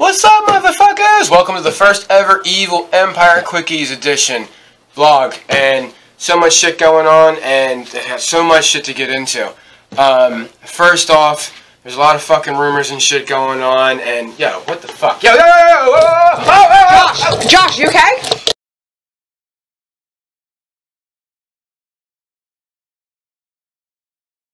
What's up, motherfuckers? Welcome to the first ever Eville Empire Quickies edition vlog. And so much shit going on, and it has so much shit to get into. Um, first off, there's a lot of fucking rumors and shit going on, and yo, what the fuck? Yo, yo!